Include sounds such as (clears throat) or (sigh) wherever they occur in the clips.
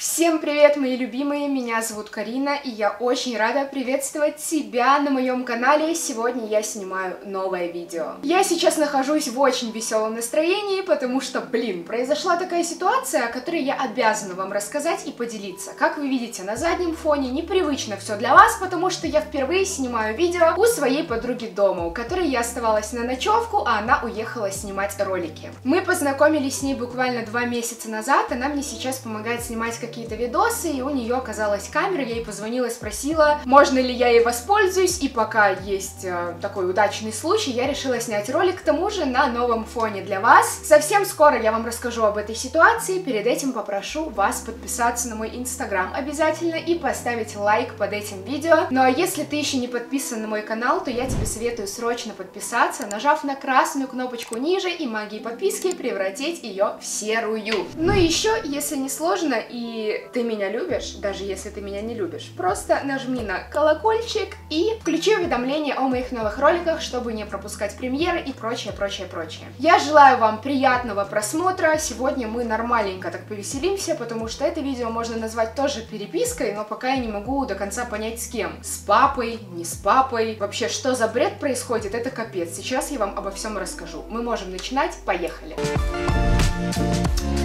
Всем привет, мои любимые! Меня зовут Карина, и я очень рада приветствовать тебя на моем канале. Сегодня я снимаю новое видео. Я сейчас нахожусь в очень веселом настроении, потому что, блин, произошла такая ситуация, о которой я обязана вам рассказать и поделиться. Как вы видите, на заднем фоне непривычно все для вас, потому что я впервые снимаю видео у своей подруги дома, у которой я оставалась на ночевку, а она уехала снимать ролики. Мы познакомились с ней буквально два месяца назад, она мне сейчас помогает снимать какие-то видосы, и у нее оказалась камера, я ей позвонила спросила, можно ли я ей воспользуюсь, и пока есть э, такой удачный случай, я решила снять ролик, к тому же на новом фоне для вас. Совсем скоро я вам расскажу об этой ситуации, перед этим попрошу вас подписаться на мой инстаграм обязательно и поставить лайк под этим видео. Ну а если ты еще не подписан на мой канал, то я тебе советую срочно подписаться, нажав на красную кнопочку ниже и магией подписки превратить ее в серую. Ну и еще, если не сложно и ты меня любишь, даже если ты меня не любишь, просто нажми на колокольчик и включи уведомления о моих новых роликах, чтобы не пропускать премьеры и прочее, прочее, прочее. Я желаю вам приятного просмотра. Сегодня мы нормаленько так повеселимся, потому что это видео можно назвать тоже перепиской, но пока я не могу до конца понять с кем. С папой, не с папой. Вообще, что за бред происходит, это капец. Сейчас я вам обо всем расскажу. Мы можем начинать, поехали. Поехали.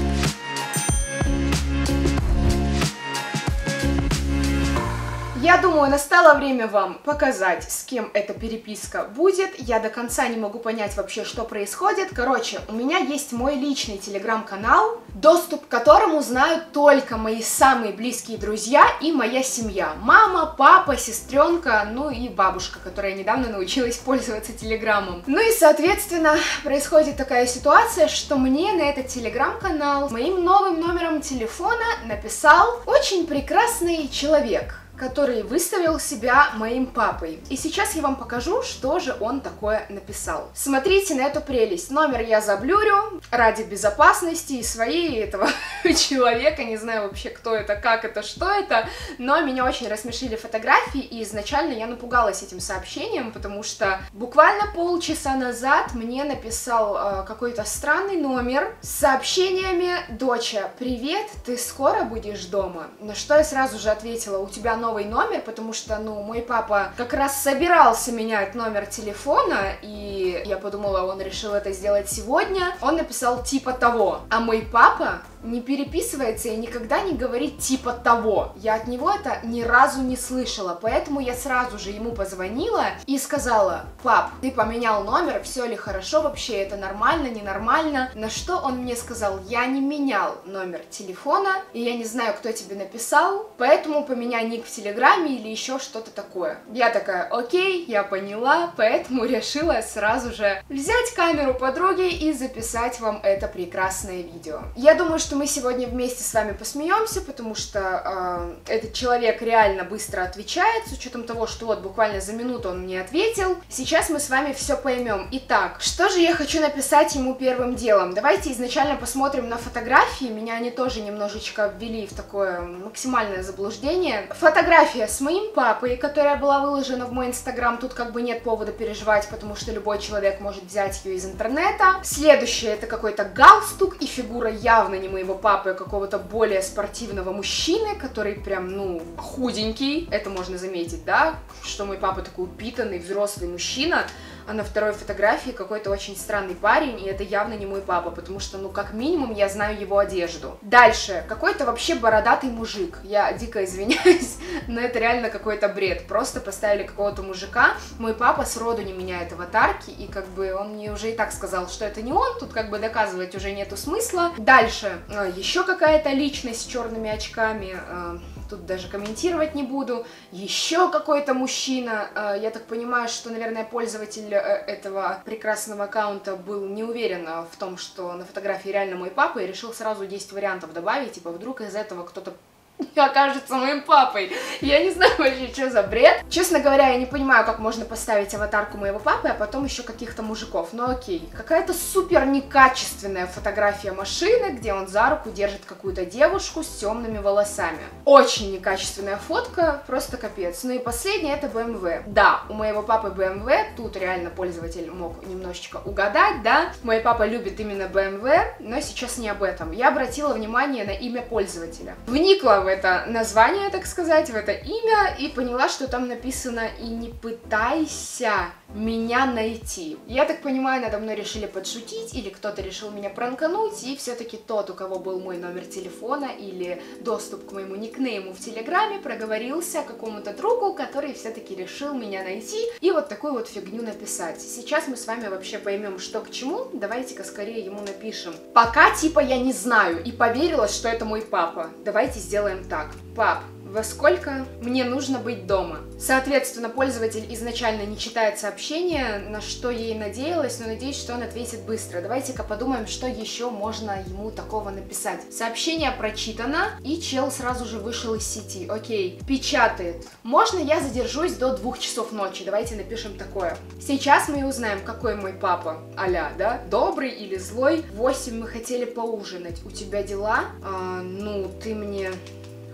Я думаю, настало время вам показать, с кем эта переписка будет. Я до конца не могу понять вообще, что происходит. Короче, у меня есть мой личный телеграм-канал, доступ к которому знают только мои самые близкие друзья и моя семья. Мама, папа, сестренка, ну и бабушка, которая недавно научилась (laughs) пользоваться телеграммом. Ну и, соответственно, происходит такая ситуация, что мне на этот телеграм-канал моим новым номером телефона написал очень прекрасный человек который выставил себя моим папой. И сейчас я вам покажу, что же он такое написал. Смотрите на эту прелесть. Номер я заблюрю ради безопасности и своей этого (laughs) человека. Не знаю вообще, кто это, как это, что это. Но меня очень рассмешили фотографии, и изначально я напугалась этим сообщением, потому что буквально полчаса назад мне написал э, какой-то странный номер с сообщениями «Доча, привет, ты скоро будешь дома?» На что я сразу же ответила «У тебя новый номер, потому что, ну, мой папа как раз собирался менять номер телефона, и я подумала, он решил это сделать сегодня. Он написал типа того. А мой папа не переписывается и никогда не говорит типа того. Я от него это ни разу не слышала, поэтому я сразу же ему позвонила и сказала, пап, ты поменял номер, все ли хорошо вообще, это нормально, ненормально. На что он мне сказал, я не менял номер телефона, и я не знаю, кто тебе написал, поэтому поменяй ник в Телеграме или еще что-то такое. Я такая, окей, я поняла, поэтому (laughs) решила сразу же взять камеру подруги и записать вам это прекрасное видео. Я думаю, что мы сегодня вместе с вами посмеемся, потому что э, этот человек реально быстро отвечает, с учетом того, что вот буквально за минуту он мне ответил. Сейчас мы с вами все поймем. Итак, что же я хочу написать ему первым делом? Давайте изначально посмотрим на фотографии. Меня они тоже немножечко ввели в такое максимальное заблуждение. Фотография с моим папой, которая была выложена в мой инстаграм. Тут как бы нет повода переживать, потому что любой человек может взять ее из интернета. Следующее это какой-то галстук и фигура явно не моего моего папы какого-то более спортивного мужчины, который прям, ну, худенький, это можно заметить, да, что мой папа такой упитанный, взрослый мужчина, а на второй фотографии какой-то очень странный парень, и это явно не мой папа, потому что, ну, как минимум, я знаю его одежду. Дальше, какой-то вообще бородатый мужик, я дико извиняюсь, (laughs) но это реально какой-то бред, просто поставили какого-то мужика, мой папа сроду не меняет аватарки, и как бы он мне уже и так сказал, что это не он, тут как бы доказывать уже нету смысла. Дальше, а, еще какая-то личность с черными очками, а, тут даже комментировать не буду. Еще какой-то мужчина, а, я так понимаю, что, наверное, пользователь э, этого прекрасного аккаунта был не уверен в том, что на фотографии реально мой папа, и решил сразу 10 вариантов добавить, типа вдруг из этого кто-то (laughs) окажется моим папой. Я не знаю вообще, что за бред. Честно говоря, я не понимаю, как можно поставить аватарку моего папы, а потом еще каких-то мужиков. Но окей. Какая-то супер некачественная фотография машины, где он за руку держит какую-то девушку с темными волосами. Очень некачественная фотка, просто капец. Ну и последнее это BMW. Да, у моего папы BMW, тут реально пользователь мог немножечко угадать, да. Мой папа любит именно BMW, но сейчас не об этом. Я обратила внимание на имя пользователя. Вникла в это название, так сказать, в это имя и поняла, что там написано «И не пытайся меня найти». Я так понимаю, надо мной решили подшутить или кто-то решил меня пранкануть, и все-таки тот, у кого был мой номер телефона или доступ к моему никнейму в Телеграме, проговорился какому-то другу, который все-таки решил меня найти и вот такую вот фигню написать. Сейчас мы с вами вообще поймем, что к чему. Давайте-ка скорее ему напишем. Пока типа я не знаю и поверила, что это мой папа. Давайте сделаем так. Пап, во сколько мне нужно быть дома. Соответственно, пользователь изначально не читает сообщение, на что ей надеялась, но надеюсь, что он ответит быстро. Давайте-ка подумаем, что еще можно ему такого написать. Сообщение прочитано, и чел сразу же вышел из сети. Окей, печатает. Можно я задержусь до двух часов ночи? Давайте напишем такое. Сейчас мы узнаем, какой мой папа. Аля, да? Добрый или злой? Восемь мы хотели поужинать. У тебя дела? А, ну, ты мне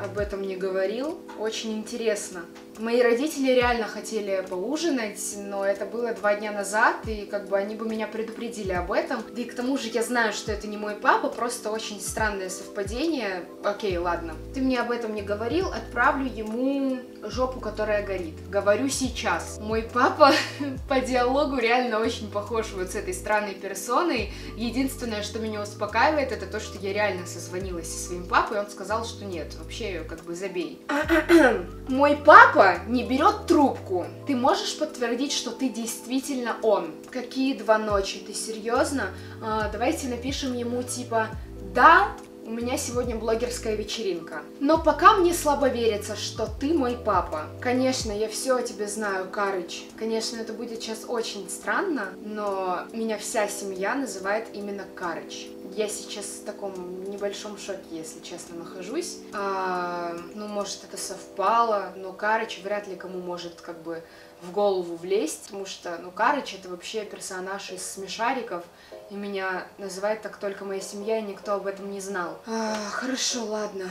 об этом не говорил. Очень интересно. Мои родители реально хотели поужинать, но это было два дня назад, и как бы они бы меня предупредили об этом. Да и к тому же я знаю, что это не мой папа, просто очень странное совпадение. Окей, ладно. Ты мне об этом не говорил, отправлю ему жопу, которая горит. Говорю сейчас. Мой папа (laughs) по диалогу реально очень похож вот с этой странной персоной. Единственное, что меня успокаивает, это то, что я реально созвонилась со своим папой, и он сказал, что нет, вообще как бы забей. (clears throat) Мой папа не берет трубку. Ты можешь подтвердить, что ты действительно он? Какие два ночи? Ты серьезно? А, давайте напишем ему типа «Да, у меня сегодня блогерская вечеринка. Но пока мне слабо верится, что ты мой папа. Конечно, я все о тебе знаю, Карыч. Конечно, это будет сейчас очень странно, но меня вся семья называет именно Карыч. Я сейчас в таком небольшом шоке, если честно, нахожусь. А, ну, может, это совпало, но Карыч вряд ли кому может как бы в голову влезть, потому что, ну, Карыч это вообще персонаж из смешариков, и меня называет так только моя семья, и никто об этом не знал. А, хорошо, ладно.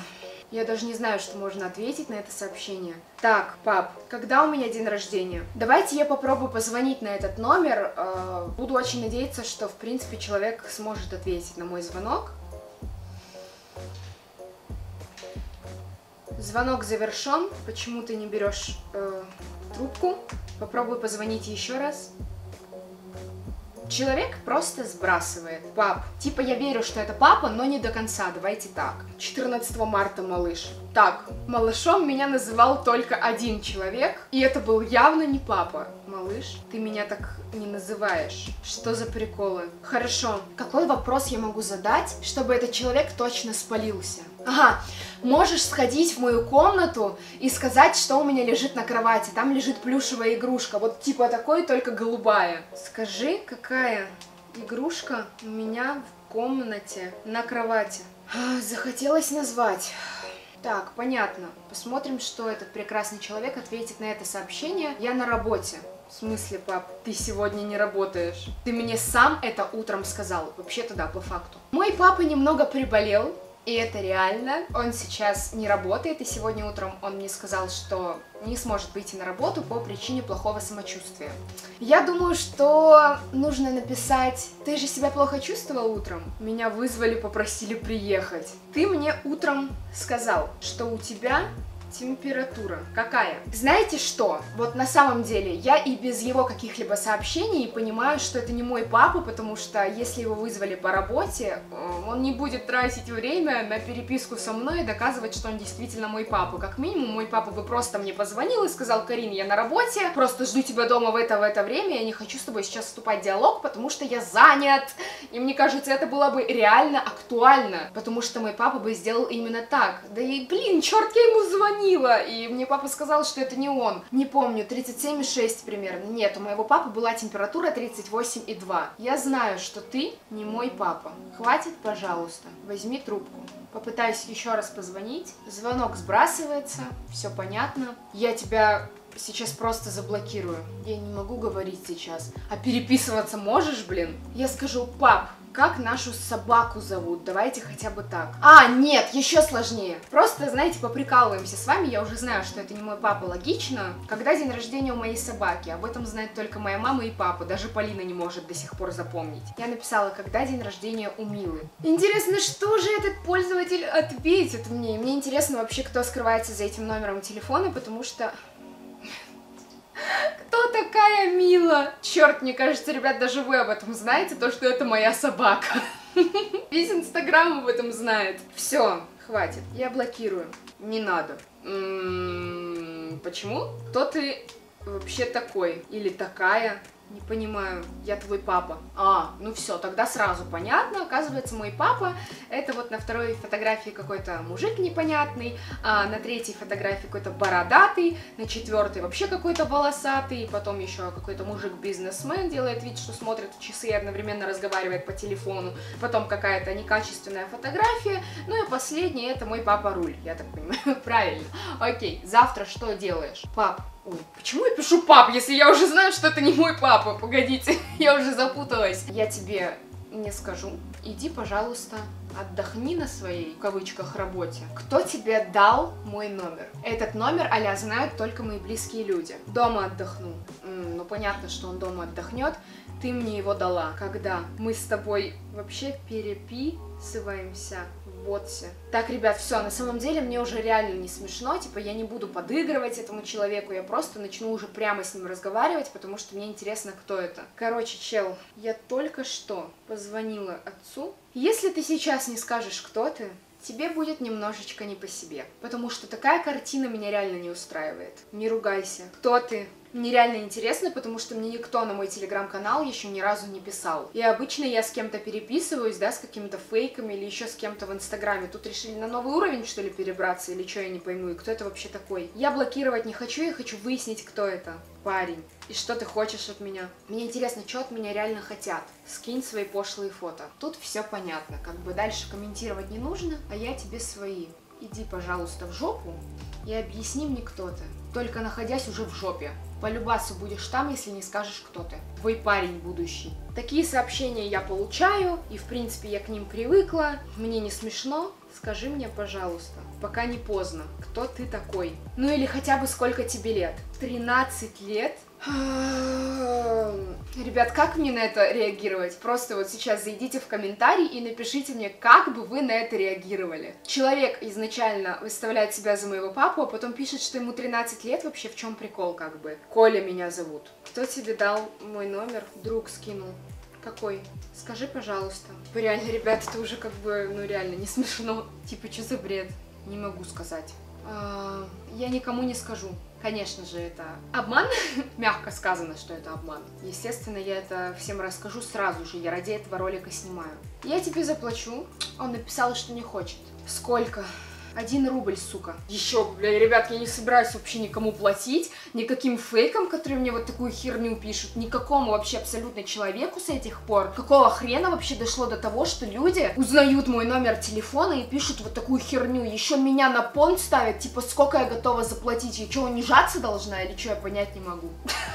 Я даже не знаю, что можно ответить на это сообщение. Так, пап, когда у меня день рождения? Давайте я попробую позвонить на этот номер. Э, буду очень надеяться, что, в принципе, человек сможет ответить на мой звонок. Звонок завершен. Почему ты не берешь э, трубку? Попробую позвонить еще раз. Человек просто сбрасывает. Пап, типа я верю, что это папа, но не до конца, давайте так. 14 марта малыш. Так, малышом меня называл только один человек, и это был явно не папа. Малыш, ты меня так не называешь. Что за приколы? Хорошо, какой вопрос я могу задать, чтобы этот человек точно спалился? Ага, можешь сходить в мою комнату и сказать, что у меня лежит на кровати. Там лежит плюшевая игрушка, вот типа такой, только голубая. Скажи, какая игрушка у меня в комнате на кровати? А, захотелось назвать. Так, понятно. Посмотрим, что этот прекрасный человек ответит на это сообщение. Я на работе. В смысле, пап, ты сегодня не работаешь? Ты мне сам это утром сказал. Вообще-то да, по факту. Мой папа немного приболел, и это реально. Он сейчас не работает, и сегодня утром он мне сказал, что не сможет выйти на работу по причине плохого самочувствия. Я думаю, что нужно написать «Ты же себя плохо чувствовал утром?» Меня вызвали, попросили приехать. Ты мне утром сказал, что у тебя Температура. Какая? Знаете что? Вот на самом деле, я и без его каких-либо сообщений понимаю, что это не мой папа, потому что если его вызвали по работе, э, он не будет тратить время на переписку со мной и доказывать, что он действительно мой папа. Как минимум, мой папа бы просто мне позвонил и сказал, Карин, я на работе, просто жду тебя дома в это, в это время, я не хочу с тобой сейчас вступать в диалог, потому что я занят. И мне кажется, это было бы реально актуально, потому что мой папа бы сделал именно так. Да и, блин, черт, я ему звоню позвонила, и мне папа сказал, что это не он. Не помню, 37,6 примерно. Нет, у моего папы была температура 38,2. Я знаю, что ты не мой папа. Хватит, пожалуйста, возьми трубку. Попытаюсь еще раз позвонить. Звонок сбрасывается, все понятно. Я тебя сейчас просто заблокирую. Я не могу говорить сейчас. А переписываться можешь, блин? Я скажу, пап, как нашу собаку зовут? Давайте хотя бы так. А, нет, еще сложнее. Просто, знаете, поприкалываемся с вами. Я уже знаю, что это не мой папа. Логично. Когда день рождения у моей собаки? Об этом знает только моя мама и папа. Даже Полина не может до сих пор запомнить. Я написала, когда день рождения у Милы. Интересно, что же этот пользователь ответит мне? Мне интересно вообще, кто скрывается за этим номером телефона, потому что кто такая Мила? Черт, мне кажется, ребят, даже вы об этом знаете, то, что это моя собака. (laughs) Весь Инстаграм об этом знает. Все, хватит. Я блокирую. Не надо. М-м-м, почему? Кто ты вообще такой? Или такая? Не понимаю, я твой папа. А, ну все, тогда сразу понятно. Оказывается, мой папа это вот на второй фотографии какой-то мужик непонятный, а на третьей фотографии какой-то бородатый, на четвертой вообще какой-то волосатый, потом еще какой-то мужик-бизнесмен делает вид, что смотрит в часы и одновременно разговаривает по телефону, потом какая-то некачественная фотография, ну и последний это мой папа руль, я так понимаю, (laughs) правильно. Окей, завтра что делаешь? Пап, Почему я пишу пап, если я уже знаю, что это не мой папа? Погодите, (laughs) я уже запуталась. Я тебе не скажу. Иди, пожалуйста, отдохни на своей, в кавычках, работе. Кто тебе дал мой номер? Этот номер, аля, знают только мои близкие люди. Дома отдохну. Ну, понятно, что он дома отдохнет. Ты мне его дала. Когда? Мы с тобой вообще переписываемся в ботсе. Так, ребят, все, на самом деле мне уже реально не смешно, типа я не буду подыгрывать этому человеку, я просто начну уже прямо с ним разговаривать, потому что мне интересно, кто это. Короче, чел, я только что позвонила отцу. Если ты сейчас не скажешь, кто ты, тебе будет немножечко не по себе. Потому что такая картина меня реально не устраивает. Не ругайся. Кто ты? Мне реально интересно, потому что мне никто на мой телеграм-канал еще ни разу не писал. И обычно я с кем-то переписываюсь, да, с какими-то фейками или еще с кем-то в инстаграме. Тут решили на новый уровень, что ли, перебраться или что, я не пойму, и кто это вообще такой. Я блокировать не хочу, я хочу выяснить, кто это. Парень. И что ты хочешь от меня? Мне интересно, что от меня реально хотят. Скинь свои пошлые фото. Тут все понятно. Как бы дальше комментировать не нужно, а я тебе свои. Иди, пожалуйста, в жопу и объясни мне, кто ты. Только находясь уже в жопе. По любасу будешь там, если не скажешь, кто ты. Твой парень будущий. Такие сообщения я получаю, и в принципе я к ним привыкла. Мне не смешно. Скажи мне, пожалуйста, пока не поздно, кто ты такой? Ну или хотя бы сколько тебе лет? 13 лет? (laughs) Ребят, как мне на это реагировать? Просто вот сейчас зайдите в комментарий и напишите мне, как бы вы на это реагировали. Человек изначально выставляет себя за моего папу, а потом пишет, что ему 13 лет, вообще в чем прикол как бы? Коля меня зовут. Кто тебе дал мой номер? Друг скинул. Какой? Скажи, пожалуйста. Реально, ребят, это уже как бы, ну реально не смешно. Типа, что за бред? Не могу сказать. А, я никому не скажу. Конечно же, это обман. (laughs) Мягко сказано, что это обман. Естественно, я это всем расскажу сразу же. Я ради этого ролика снимаю. Я тебе заплачу. Он написал, что не хочет. Сколько? Один рубль, сука. Еще, бля, ребят, я не собираюсь вообще никому платить, никаким фейкам, которые мне вот такую херню пишут, никакому вообще абсолютно человеку с этих пор. Какого хрена вообще дошло до того, что люди узнают мой номер телефона и пишут вот такую херню, еще меня на понт ставят, типа, сколько я готова заплатить, я что, унижаться должна или что, я понять не могу. (laughs)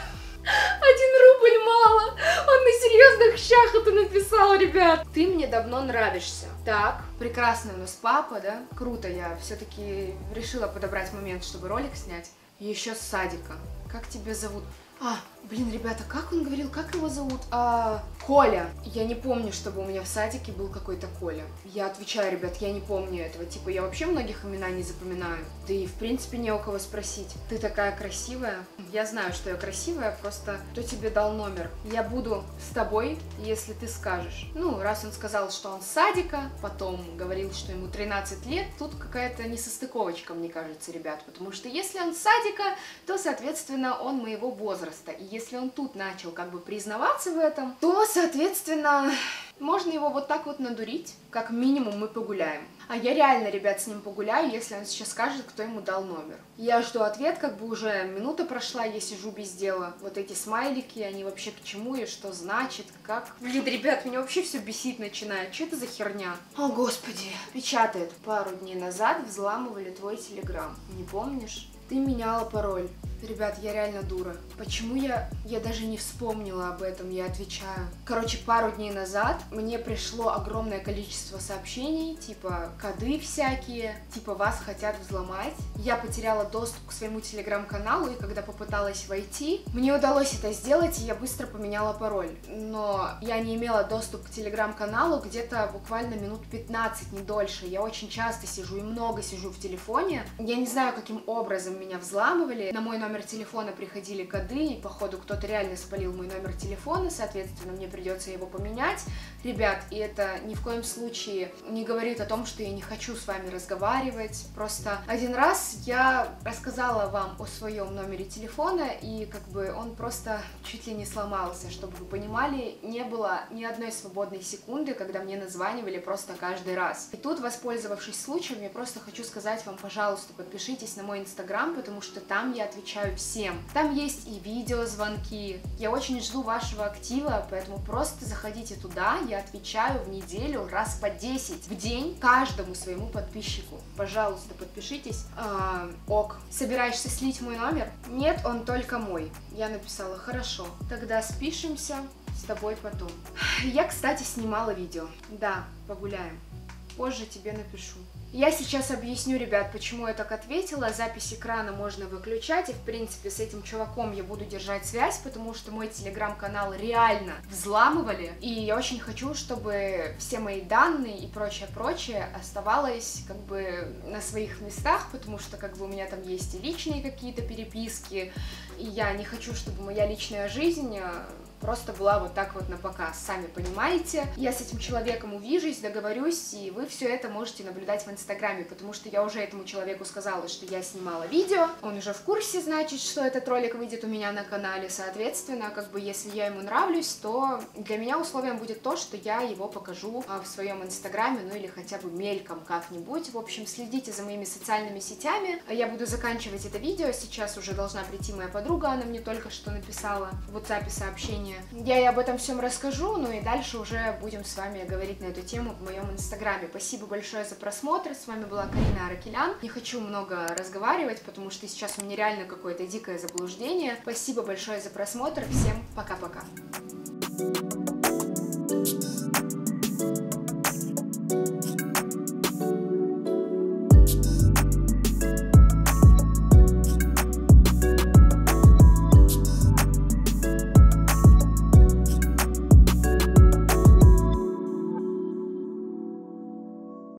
Один рубль мало. Он на серьезных щах это написал, ребят. Ты мне давно нравишься. Так, прекрасный у нас папа, да? Круто, я все-таки решила подобрать момент, чтобы ролик снять. Еще с садика. Как тебя зовут? А, блин, ребята, как он говорил, как его зовут? А, Коля. Я не помню, чтобы у меня в садике был какой-то Коля. Я отвечаю, ребят, я не помню этого. Типа, я вообще многих имена не запоминаю. Да и, в принципе, не у кого спросить. Ты такая красивая. Я знаю, что я красивая, просто кто тебе дал номер? Я буду с тобой, если ты скажешь. Ну, раз он сказал, что он с садика, потом говорил, что ему 13 лет, тут какая-то несостыковочка, мне кажется, ребят. Потому что если он с садика, то, соответственно, он моего возраста. И если он тут начал как бы признаваться в этом, то, соответственно, Можно его вот так вот надурить, как минимум мы погуляем. А я реально, ребят, с ним погуляю, если он сейчас скажет, кто ему дал номер. Я жду ответ, как бы уже минута прошла, я сижу без дела. Вот эти смайлики, они вообще к чему и что значит, как... Блин, ребят, меня вообще все бесить начинает. Что это за херня? О, господи. Печатает. Пару дней назад взламывали твой телеграм. Не помнишь? Ты меняла пароль. Ребят, я реально дура. Почему я... Я даже не вспомнила об этом, я отвечаю. Короче, пару дней назад мне пришло огромное количество сообщений, типа коды всякие, типа вас хотят взломать. Я потеряла доступ к своему телеграм-каналу, и когда попыталась войти, мне удалось это сделать, и я быстро поменяла пароль. Но я не имела доступ к телеграм-каналу где-то буквально минут 15, не дольше. Я очень часто сижу и много сижу в телефоне. Я не знаю, каким образом меня взламывали. На мой номер телефона приходили коды, и походу кто-то реально спалил мой номер телефона, соответственно, мне придется его поменять. Ребят, и это ни в коем случае не говорит о том, что я не хочу с вами разговаривать. Просто один раз я рассказала вам о своем номере телефона, и как бы он просто чуть ли не сломался, чтобы вы понимали, не было ни одной свободной секунды, когда мне названивали просто каждый раз. И тут, воспользовавшись случаем, я просто хочу сказать вам, пожалуйста, подпишитесь на мой инстаграм, потому что там я отвечаю отвечаю всем. Там есть и видеозвонки. Я очень жду вашего актива, поэтому просто заходите туда, я отвечаю в неделю раз по 10 в день каждому своему подписчику. Пожалуйста, подпишитесь. А, ок. Собираешься слить мой номер? Нет, он только мой. Я написала, хорошо. Тогда спишемся с тобой потом. Я, кстати, снимала видео. Да, погуляем. Позже тебе напишу. Я сейчас объясню, ребят, почему я так ответила. Запись экрана можно выключать, и, в принципе, с этим чуваком я буду держать связь, потому что мой телеграм-канал реально взламывали, и я очень хочу, чтобы все мои данные и прочее-прочее оставалось как бы на своих местах, потому что как бы у меня там есть и личные какие-то переписки, и я не хочу, чтобы моя личная жизнь просто была вот так вот на показ, сами понимаете. Я с этим человеком увижусь, договорюсь, и вы все это можете наблюдать в Инстаграме, потому что я уже этому человеку сказала, что я снимала видео, он уже в курсе, значит, что этот ролик выйдет у меня на канале, соответственно, как бы если я ему нравлюсь, то для меня условием будет то, что я его покажу а, в своем Инстаграме, ну или хотя бы мельком как-нибудь. В общем, следите за моими социальными сетями. Я буду заканчивать это видео, сейчас уже должна прийти моя подруга, она мне только что написала в WhatsApp сообщение, я ей об этом всем расскажу, ну и дальше уже будем с вами говорить на эту тему в моем инстаграме. Спасибо большое за просмотр, с вами была Карина Аракелян. Не хочу много разговаривать, потому что сейчас у меня реально какое-то дикое заблуждение. Спасибо большое за просмотр, всем пока-пока. Thank you